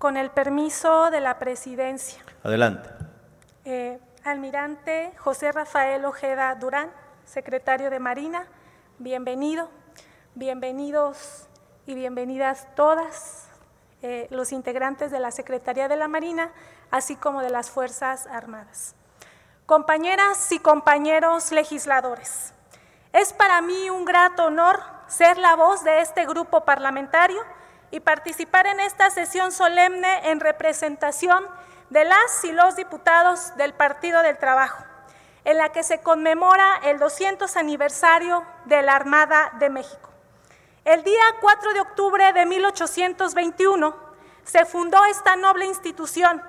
Con el permiso de la presidencia. Adelante. Eh, Almirante José Rafael Ojeda Durán, secretario de Marina, bienvenido, bienvenidos y bienvenidas todas eh, los integrantes de la Secretaría de la Marina, así como de las Fuerzas Armadas. Compañeras y compañeros legisladores, es para mí un grato honor ser la voz de este grupo parlamentario y participar en esta sesión solemne en representación de las y los diputados del Partido del Trabajo, en la que se conmemora el 200 aniversario de la Armada de México. El día 4 de octubre de 1821 se fundó esta noble institución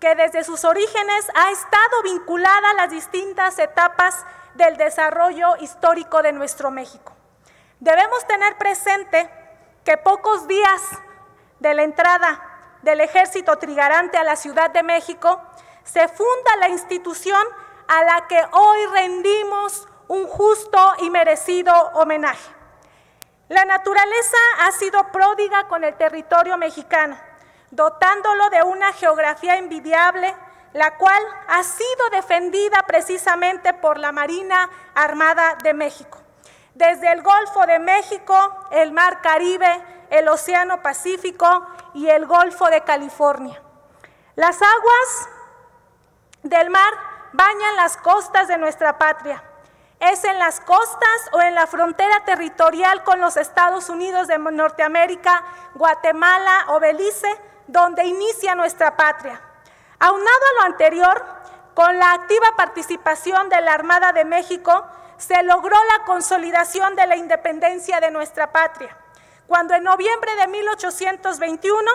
que desde sus orígenes ha estado vinculada a las distintas etapas del desarrollo histórico de nuestro México. Debemos tener presente que pocos días de la entrada del ejército trigarante a la Ciudad de México, se funda la institución a la que hoy rendimos un justo y merecido homenaje. La naturaleza ha sido pródiga con el territorio mexicano, dotándolo de una geografía envidiable, la cual ha sido defendida precisamente por la Marina Armada de México. Desde el Golfo de México, el Mar Caribe, el Océano Pacífico y el Golfo de California. Las aguas del mar bañan las costas de nuestra patria. Es en las costas o en la frontera territorial con los Estados Unidos de Norteamérica, Guatemala o Belice, donde inicia nuestra patria. Aunado a lo anterior, con la activa participación de la Armada de México, se logró la consolidación de la independencia de nuestra patria cuando en noviembre de 1821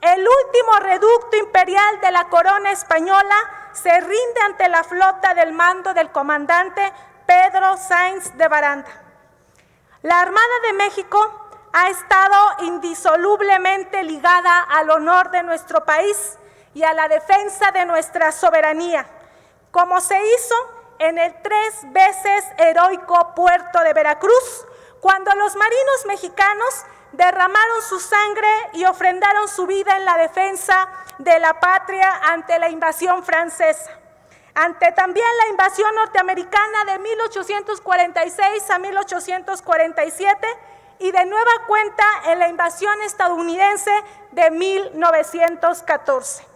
el último reducto imperial de la corona española se rinde ante la flota del mando del comandante Pedro Sáenz de Baranda. La Armada de México ha estado indisolublemente ligada al honor de nuestro país y a la defensa de nuestra soberanía, como se hizo en el tres veces heroico puerto de Veracruz, cuando los marinos mexicanos derramaron su sangre y ofrendaron su vida en la defensa de la patria ante la invasión francesa, ante también la invasión norteamericana de 1846 a 1847 y de nueva cuenta en la invasión estadounidense de 1914.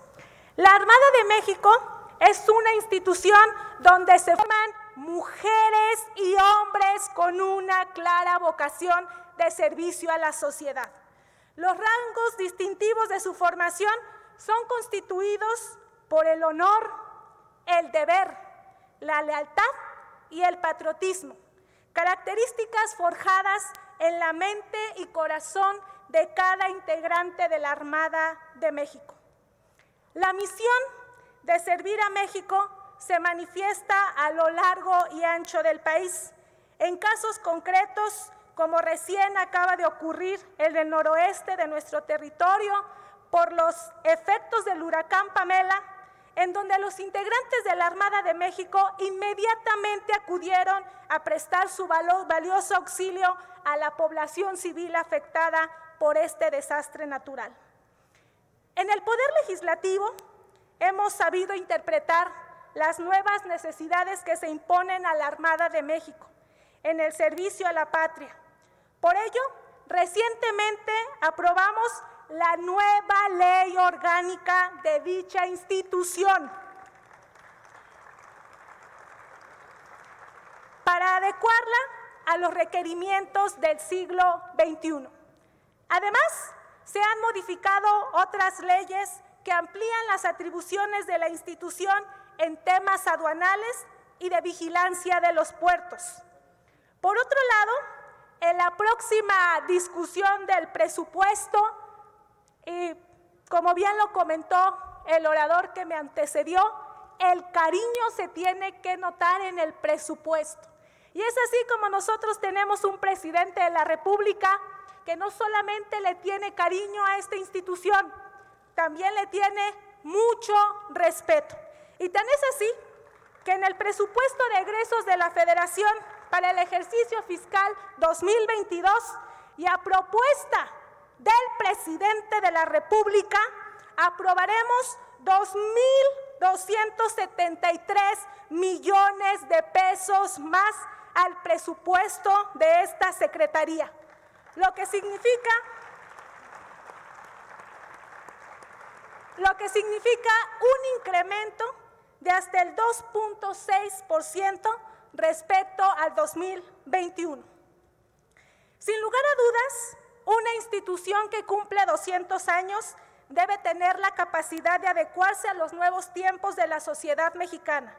La Armada de México es una institución donde se forman mujeres y hombres con una clara vocación de servicio a la sociedad. Los rangos distintivos de su formación son constituidos por el honor, el deber, la lealtad y el patriotismo, características forjadas en la mente y corazón de cada integrante de la Armada de México. La misión de servir a México se manifiesta a lo largo y ancho del país. En casos concretos, como recién acaba de ocurrir en el noroeste de nuestro territorio por los efectos del huracán Pamela, en donde los integrantes de la Armada de México inmediatamente acudieron a prestar su valioso auxilio a la población civil afectada por este desastre natural. En el Poder Legislativo hemos sabido interpretar las nuevas necesidades que se imponen a la Armada de México en el servicio a la patria. Por ello, recientemente aprobamos la nueva ley orgánica de dicha institución para adecuarla a los requerimientos del siglo XXI. Además, se han modificado otras leyes que amplían las atribuciones de la institución en temas aduanales y de vigilancia de los puertos. Por otro lado, en la próxima discusión del presupuesto, y como bien lo comentó el orador que me antecedió, el cariño se tiene que notar en el presupuesto. Y es así como nosotros tenemos un presidente de la República que no solamente le tiene cariño a esta institución, también le tiene mucho respeto. Y tan es así que en el presupuesto de egresos de la Federación para el ejercicio fiscal 2022 y a propuesta del presidente de la República, aprobaremos 2.273 millones de pesos más al presupuesto de esta Secretaría, lo que significa lo que significa un incremento de hasta el 2.6% respecto al 2021. Sin lugar a dudas, una institución que cumple 200 años debe tener la capacidad de adecuarse a los nuevos tiempos de la sociedad mexicana.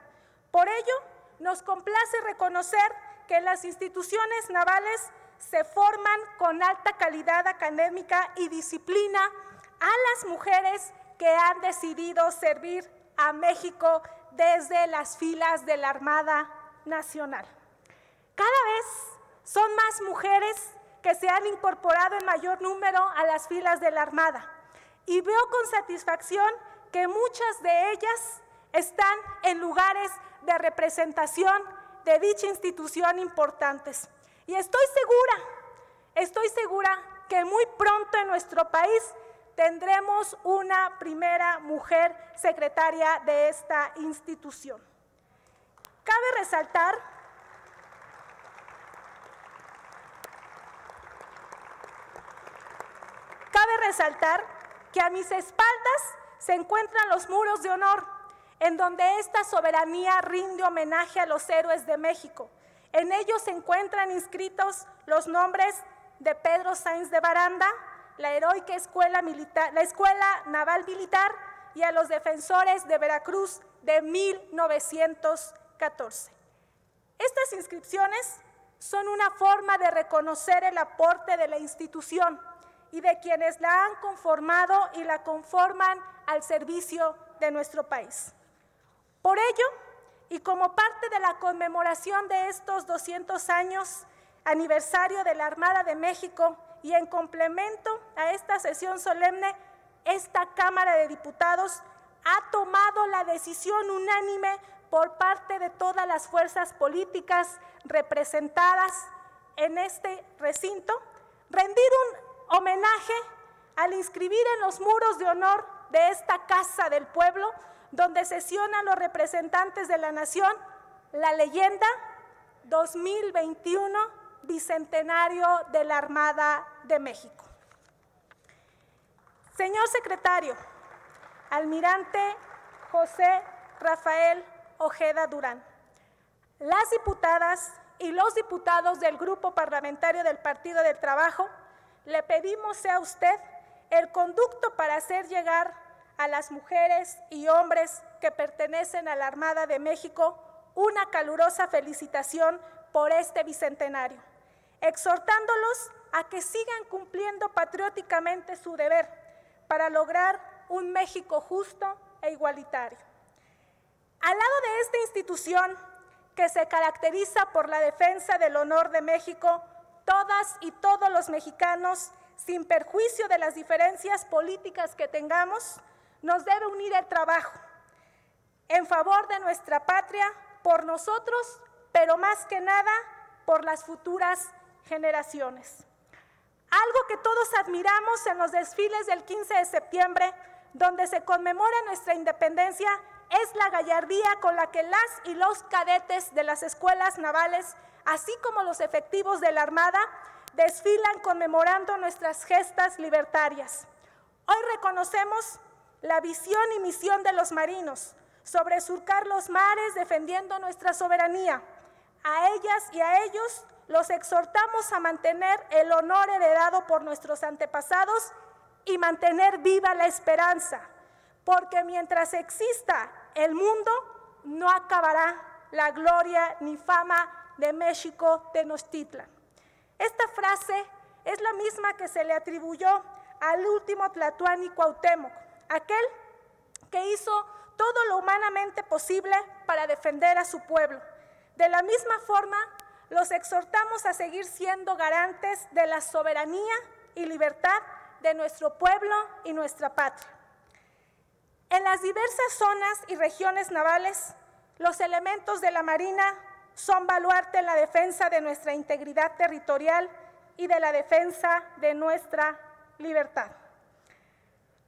Por ello, nos complace reconocer que las instituciones navales se forman con alta calidad académica y disciplina a las mujeres que han decidido servir a México desde las filas de la Armada Nacional. Cada vez son más mujeres que se han incorporado en mayor número a las filas de la Armada y veo con satisfacción que muchas de ellas están en lugares de representación de dicha institución importantes. Y estoy segura, estoy segura que muy pronto en nuestro país tendremos una primera mujer secretaria de esta institución. Cabe resaltar Cabe resaltar que a mis espaldas se encuentran los muros de honor, en donde esta soberanía rinde homenaje a los héroes de México. En ellos se encuentran inscritos los nombres de Pedro Sainz de Baranda, la heroica escuela, militar, la escuela naval militar y a los defensores de Veracruz de 1914. Estas inscripciones son una forma de reconocer el aporte de la institución y de quienes la han conformado y la conforman al servicio de nuestro país. Por ello, y como parte de la conmemoración de estos 200 años aniversario de la Armada de México, y en complemento a esta sesión solemne, esta Cámara de Diputados ha tomado la decisión unánime por parte de todas las fuerzas políticas representadas en este recinto, rendir un homenaje al inscribir en los muros de honor de esta Casa del Pueblo, donde sesionan los representantes de la nación, la leyenda 2021 bicentenario de la Armada de México. Señor secretario, almirante José Rafael Ojeda Durán, las diputadas y los diputados del Grupo Parlamentario del Partido del Trabajo, le pedimos sea usted el conducto para hacer llegar a las mujeres y hombres que pertenecen a la Armada de México una calurosa felicitación por este bicentenario exhortándolos a que sigan cumpliendo patrióticamente su deber para lograr un México justo e igualitario. Al lado de esta institución, que se caracteriza por la defensa del honor de México, todas y todos los mexicanos, sin perjuicio de las diferencias políticas que tengamos, nos debe unir el trabajo en favor de nuestra patria, por nosotros, pero más que nada por las futuras generaciones. Algo que todos admiramos en los desfiles del 15 de septiembre, donde se conmemora nuestra independencia, es la gallardía con la que las y los cadetes de las escuelas navales, así como los efectivos de la Armada, desfilan conmemorando nuestras gestas libertarias. Hoy reconocemos la visión y misión de los marinos sobre surcar los mares defendiendo nuestra soberanía. A ellas y a ellos los exhortamos a mantener el honor heredado por nuestros antepasados y mantener viva la esperanza, porque mientras exista el mundo, no acabará la gloria ni fama de México Tenochtitlan. Esta frase es la misma que se le atribuyó al último Tlatuani Cuauhtémoc, aquel que hizo todo lo humanamente posible para defender a su pueblo. De la misma forma, los exhortamos a seguir siendo garantes de la soberanía y libertad de nuestro pueblo y nuestra patria. En las diversas zonas y regiones navales, los elementos de la Marina son baluarte en la defensa de nuestra integridad territorial y de la defensa de nuestra libertad.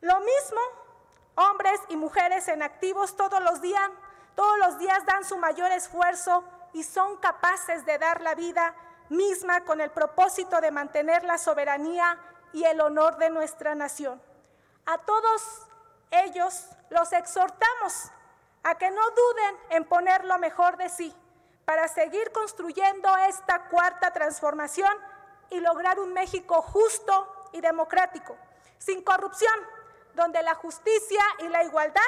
Lo mismo hombres y mujeres en activos todos los días, todos los días dan su mayor esfuerzo y son capaces de dar la vida misma con el propósito de mantener la soberanía y el honor de nuestra nación. A todos ellos los exhortamos a que no duden en poner lo mejor de sí para seguir construyendo esta cuarta transformación y lograr un México justo y democrático, sin corrupción, donde la justicia y la igualdad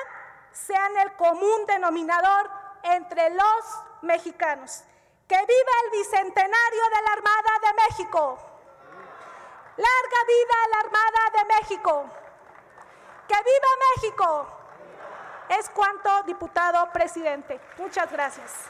sean el común denominador entre los mexicanos. ¡Que viva el bicentenario de la Armada de México! ¡Larga vida a la Armada de México! ¡Que viva México! Es cuanto, diputado presidente. Muchas gracias.